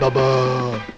나봐.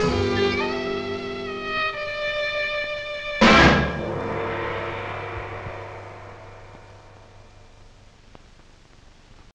Bye.